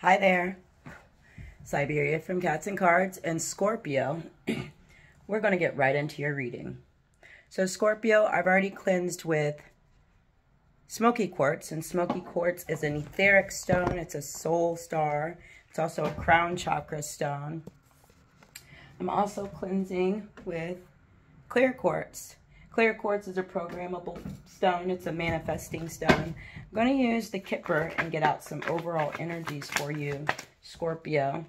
Hi there. Siberia from Cats and Cards and Scorpio. We're going to get right into your reading. So Scorpio, I've already cleansed with smoky quartz. And smoky quartz is an etheric stone. It's a soul star. It's also a crown chakra stone. I'm also cleansing with clear quartz. Clear quartz is a programmable stone. It's a manifesting stone. I'm going to use the Kipper and get out some overall energies for you, Scorpio.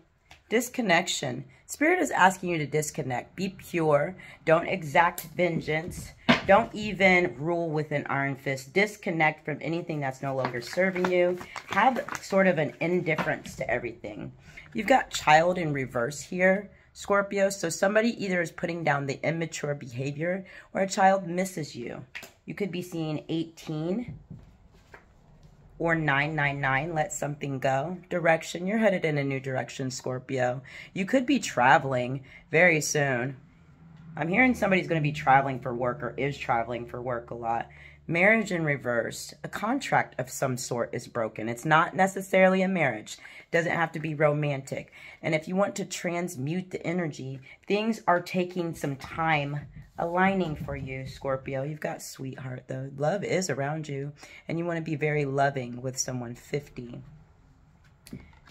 Disconnection. Spirit is asking you to disconnect. Be pure. Don't exact vengeance. Don't even rule with an iron fist. Disconnect from anything that's no longer serving you. Have sort of an indifference to everything. You've got child in reverse here. Scorpio, so somebody either is putting down the immature behavior or a child misses you. You could be seeing 18 or 999, let something go. Direction, you're headed in a new direction, Scorpio. You could be traveling very soon. I'm hearing somebody's going to be traveling for work or is traveling for work a lot. Marriage in reverse, a contract of some sort is broken. It's not necessarily a marriage. Doesn't have to be romantic. And if you want to transmute the energy, things are taking some time aligning for you, Scorpio. You've got sweetheart, though. Love is around you, and you want to be very loving with someone 50.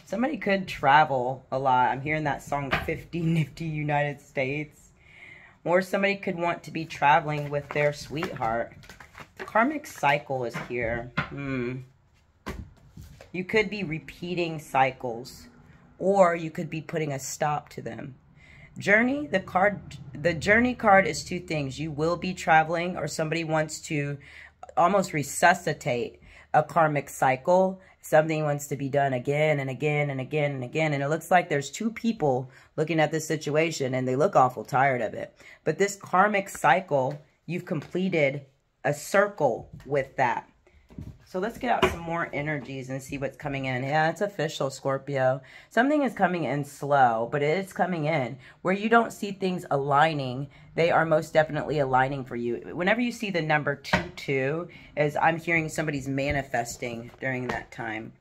Somebody could travel a lot. I'm hearing that song 50 Nifty United States. Or somebody could want to be traveling with their sweetheart. Karmic cycle is here. Hmm. You could be repeating cycles or you could be putting a stop to them. Journey, the card, the journey card is two things. You will be traveling or somebody wants to almost resuscitate a karmic cycle. Something wants to be done again and again and again and again. And it looks like there's two people looking at this situation and they look awful tired of it. But this karmic cycle, you've completed a circle with that. So let's get out some more energies and see what's coming in. Yeah, it's official, Scorpio. Something is coming in slow, but it is coming in. Where you don't see things aligning, they are most definitely aligning for you. Whenever you see the number 2-2, as I'm hearing somebody's manifesting during that time.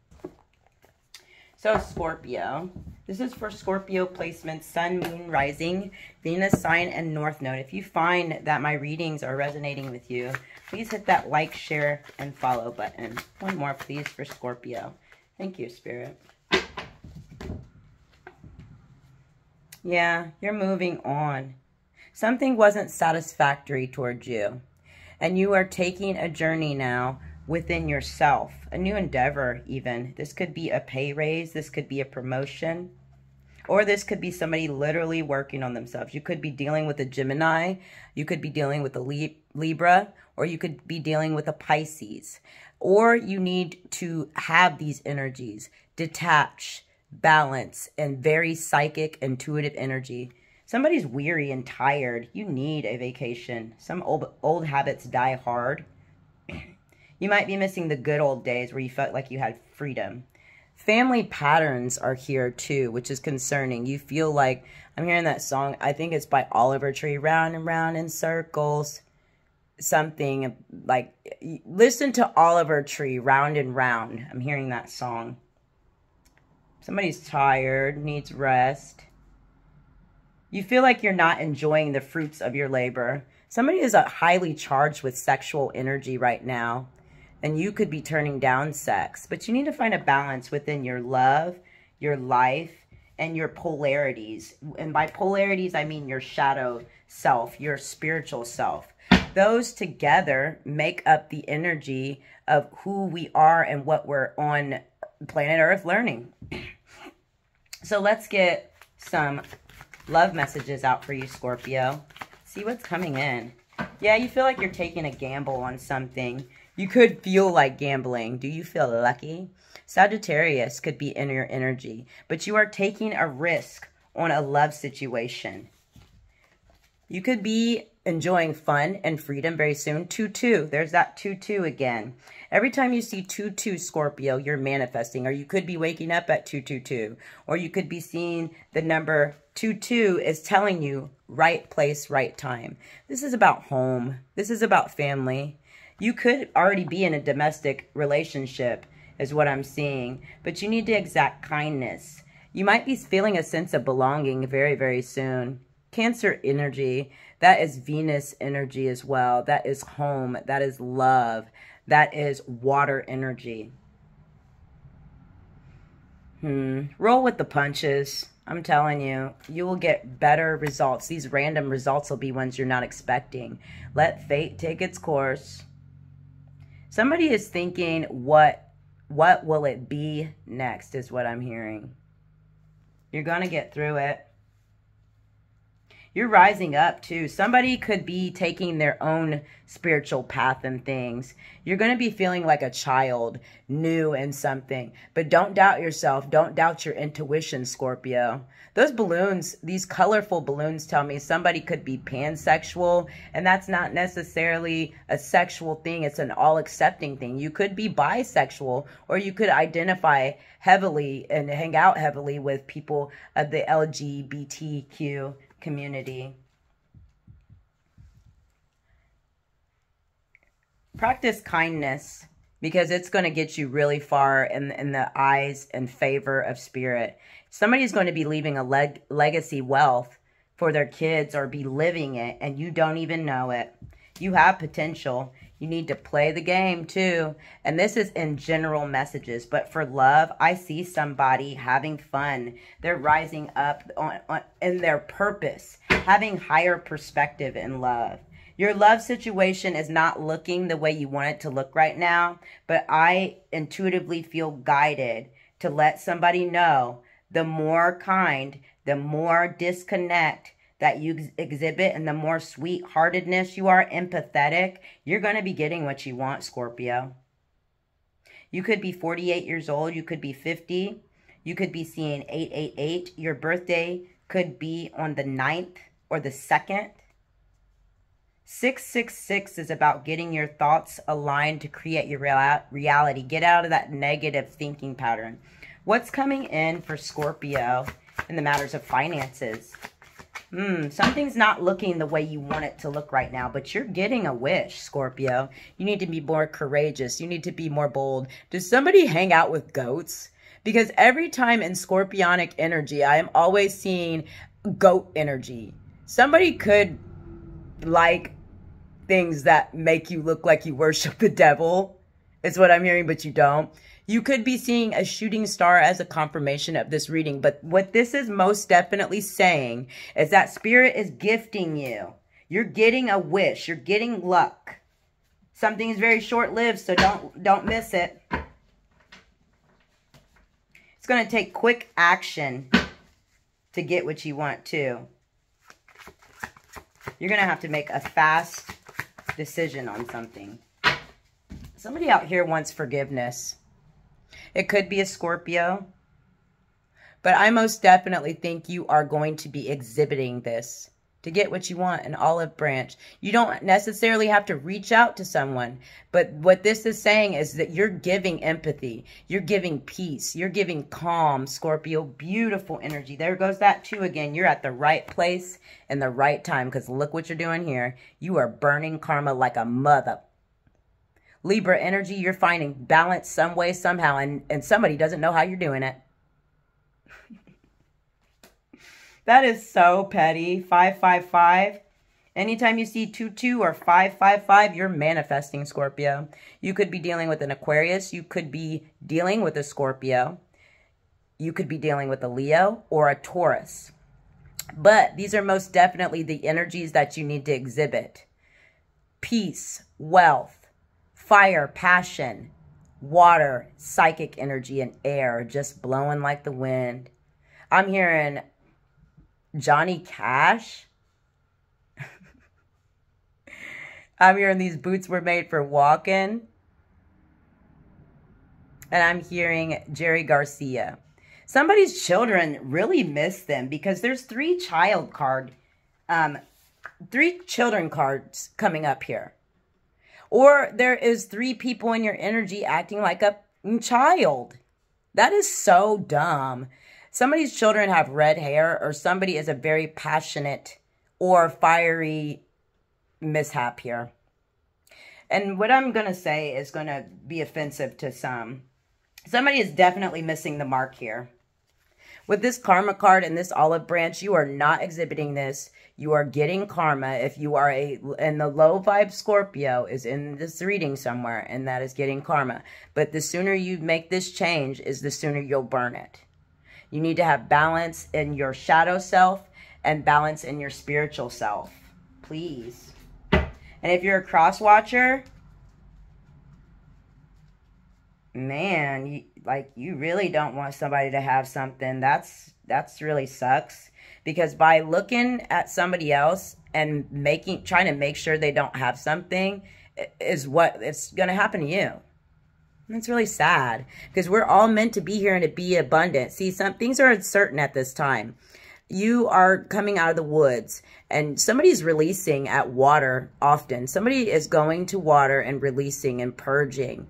So Scorpio, this is for Scorpio placement, Sun, Moon, Rising, Venus sign, and North Node. If you find that my readings are resonating with you, please hit that like, share, and follow button. One more, please, for Scorpio. Thank you, Spirit. Yeah, you're moving on. Something wasn't satisfactory towards you. And you are taking a journey now within yourself, a new endeavor even. This could be a pay raise. This could be a promotion. Or this could be somebody literally working on themselves. You could be dealing with a Gemini. You could be dealing with a Libra. Or you could be dealing with a Pisces. Or you need to have these energies. Detach, balance, and very psychic, intuitive energy. Somebody's weary and tired. You need a vacation. Some old, old habits die hard. You might be missing the good old days where you felt like you had freedom. Family patterns are here too, which is concerning. You feel like, I'm hearing that song, I think it's by Oliver Tree, Round and Round in Circles. Something like, listen to Oliver Tree, Round and Round. I'm hearing that song. Somebody's tired, needs rest. You feel like you're not enjoying the fruits of your labor. Somebody is uh, highly charged with sexual energy right now and you could be turning down sex. But you need to find a balance within your love, your life, and your polarities. And by polarities, I mean your shadow self, your spiritual self. Those together make up the energy of who we are and what we're on planet Earth learning. So let's get some love messages out for you, Scorpio. See what's coming in. Yeah, you feel like you're taking a gamble on something. You could feel like gambling. Do you feel lucky? Sagittarius could be in your energy, but you are taking a risk on a love situation. You could be enjoying fun and freedom very soon. 2-2. There's that 2-2 again. Every time you see 2-2 Scorpio, you're manifesting. Or you could be waking up at 222. Or you could be seeing the number 2-2 is telling you right place, right time. This is about home. This is about family. You could already be in a domestic relationship is what I'm seeing. But you need to exact kindness. You might be feeling a sense of belonging very, very soon. Cancer energy, that is Venus energy as well. That is home. That is love. That is water energy. Hmm. Roll with the punches. I'm telling you, you will get better results. These random results will be ones you're not expecting. Let fate take its course. Somebody is thinking, what what will it be next is what I'm hearing. You're going to get through it. You're rising up too. Somebody could be taking their own spiritual path and things. You're going to be feeling like a child, new in something. But don't doubt yourself. Don't doubt your intuition, Scorpio. Those balloons, these colorful balloons tell me somebody could be pansexual, and that's not necessarily a sexual thing. It's an all accepting thing. You could be bisexual, or you could identify heavily and hang out heavily with people of the LGBTQ community. Practice kindness because it's going to get you really far in, in the eyes and favor of spirit. Somebody's going to be leaving a leg, legacy wealth for their kids or be living it and you don't even know it. You have potential. You need to play the game too. And this is in general messages. But for love, I see somebody having fun. They're rising up on, on, in their purpose, having higher perspective in love. Your love situation is not looking the way you want it to look right now. But I intuitively feel guided to let somebody know the more kind, the more disconnect that you exhibit and the more sweet-heartedness you are, empathetic, you're going to be getting what you want, Scorpio. You could be 48 years old. You could be 50. You could be seeing 888. Your birthday could be on the 9th or the 2nd. 666 is about getting your thoughts aligned to create your real reality. Get out of that negative thinking pattern. What's coming in for Scorpio in the matters of finances? Hmm, something's not looking the way you want it to look right now, but you're getting a wish, Scorpio. You need to be more courageous. You need to be more bold. Does somebody hang out with goats? Because every time in scorpionic energy, I am always seeing goat energy. Somebody could like things that make you look like you worship the devil. It's what I'm hearing, but you don't. You could be seeing a shooting star as a confirmation of this reading, but what this is most definitely saying is that spirit is gifting you. You're getting a wish. You're getting luck. Something is very short-lived, so don't don't miss it. It's going to take quick action to get what you want too. You're going to have to make a fast decision on something. Somebody out here wants forgiveness. It could be a Scorpio. But I most definitely think you are going to be exhibiting this to get what you want, an olive branch. You don't necessarily have to reach out to someone. But what this is saying is that you're giving empathy. You're giving peace. You're giving calm, Scorpio. Beautiful energy. There goes that too again. You're at the right place and the right time because look what you're doing here. You are burning karma like a mother Libra energy, you're finding balance some way, somehow, and, and somebody doesn't know how you're doing it. that is so petty. 555. Anytime you see 2-2 or 555, you're manifesting Scorpio. You could be dealing with an Aquarius. You could be dealing with a Scorpio. You could be dealing with a Leo or a Taurus. But these are most definitely the energies that you need to exhibit. Peace, wealth, fire, passion, water, psychic energy, and air just blowing like the wind. I'm hearing Johnny Cash. I'm hearing these boots were made for walking. And I'm hearing Jerry Garcia. Somebody's children really miss them because there's three child card, um, three children cards coming up here. Or there is three people in your energy acting like a child. That is so dumb. Somebody's children have red hair or somebody is a very passionate or fiery mishap here. And what I'm going to say is going to be offensive to some. Somebody is definitely missing the mark here. With this karma card and this olive branch, you are not exhibiting this. You are getting karma. If you are a, and the low vibe Scorpio is in this reading somewhere, and that is getting karma. But the sooner you make this change is the sooner you'll burn it. You need to have balance in your shadow self and balance in your spiritual self. Please. And if you're a cross watcher, man, you, like you really don't want somebody to have something. That's that's really sucks because by looking at somebody else and making trying to make sure they don't have something is what it's going to happen to you. that's really sad because we're all meant to be here and to be abundant. See, some things are uncertain at this time. You are coming out of the woods and somebody's releasing at water often. Somebody is going to water and releasing and purging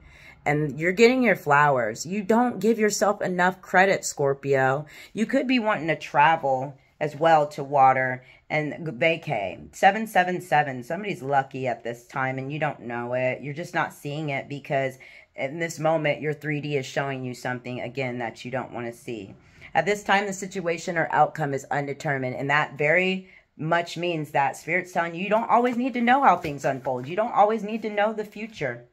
and you're getting your flowers. You don't give yourself enough credit, Scorpio. You could be wanting to travel as well to water and vacay. 777. Somebody's lucky at this time and you don't know it. You're just not seeing it because in this moment, your 3D is showing you something, again, that you don't want to see. At this time, the situation or outcome is undetermined, and that very much means that Spirit's telling you you don't always need to know how things unfold. You don't always need to know the future.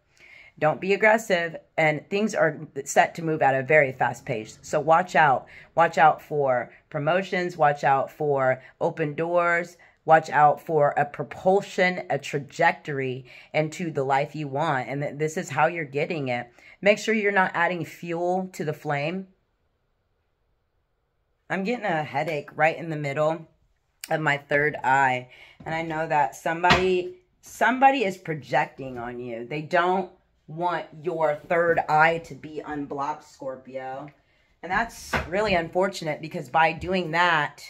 Don't be aggressive, and things are set to move at a very fast pace. So watch out. Watch out for promotions. Watch out for open doors. Watch out for a propulsion, a trajectory into the life you want. And this is how you're getting it. Make sure you're not adding fuel to the flame. I'm getting a headache right in the middle of my third eye. And I know that somebody somebody is projecting on you. They don't want your third eye to be unblocked, Scorpio. And that's really unfortunate because by doing that,